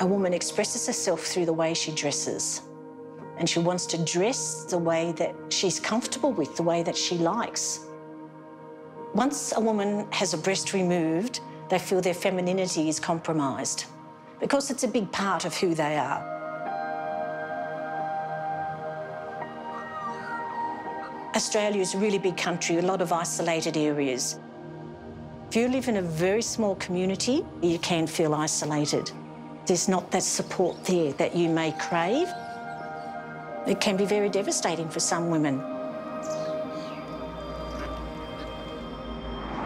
A woman expresses herself through the way she dresses. And she wants to dress the way that she's comfortable with, the way that she likes. Once a woman has a breast removed, they feel their femininity is compromised because it's a big part of who they are. Australia is a really big country, a lot of isolated areas. If you live in a very small community, you can feel isolated. There's not that support there that you may crave. It can be very devastating for some women.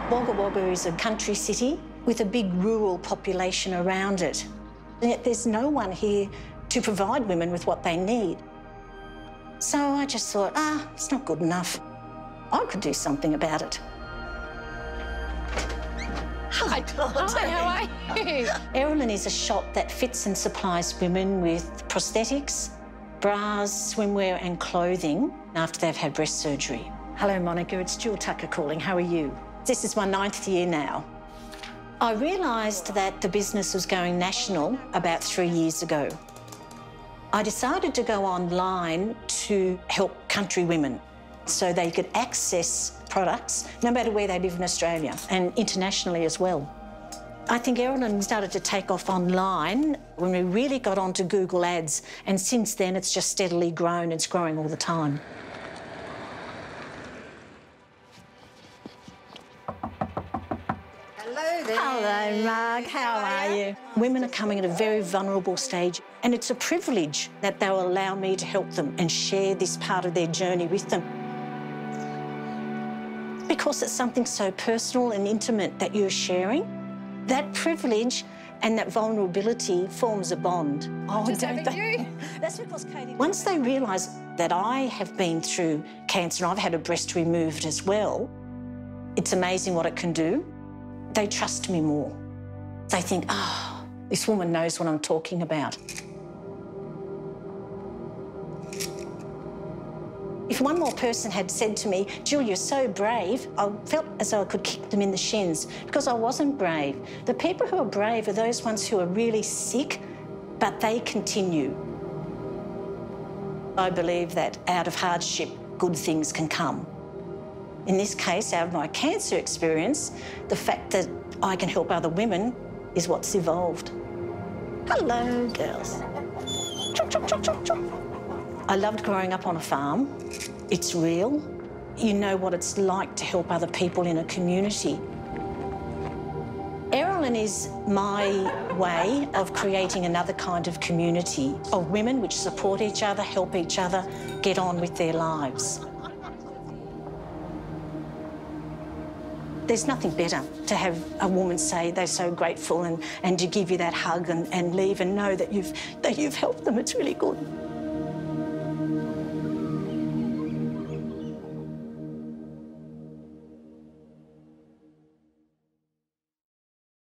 Wagga Wagga is a country city with a big rural population around it. And yet there's no one here to provide women with what they need. So I just thought, ah, it's not good enough. I could do something about it. Hi, Hi, how are you? Erilyn is a shop that fits and supplies women with prosthetics, bras, swimwear and clothing after they've had breast surgery. Hello, Monica. It's Jill Tucker calling. How are you? This is my ninth year now. I realised that the business was going national about three years ago. I decided to go online to help country women so they could access products no matter where they live in Australia and internationally as well. I think Erilyn started to take off online when we really got onto Google Ads, and since then it's just steadily grown. and It's growing all the time. Hello there. Hello, Mark. How are you? Women are coming at a very vulnerable stage, and it's a privilege that they'll allow me to help them and share this part of their journey with them. Because it's something so personal and intimate that you're sharing, that privilege and that vulnerability forms a bond. Oh, Just don't they? You. That's because Katie. Once they realise that I have been through cancer and I've had a breast removed as well, it's amazing what it can do they trust me more. They think, oh, this woman knows what I'm talking about. If one more person had said to me, Jill, you're so brave, I felt as though I could kick them in the shins because I wasn't brave. The people who are brave are those ones who are really sick, but they continue. I believe that out of hardship, good things can come. In this case, out of my cancer experience, the fact that I can help other women is what's evolved. Hello, girls. Chop, chop, chop. I loved growing up on a farm. It's real. You know what it's like to help other people in a community. Erilyn is my way of creating another kind of community of women which support each other, help each other, get on with their lives. There's nothing better to have a woman say they're so grateful and, and to give you that hug and, and leave and know that you've, that you've helped them. It's really good.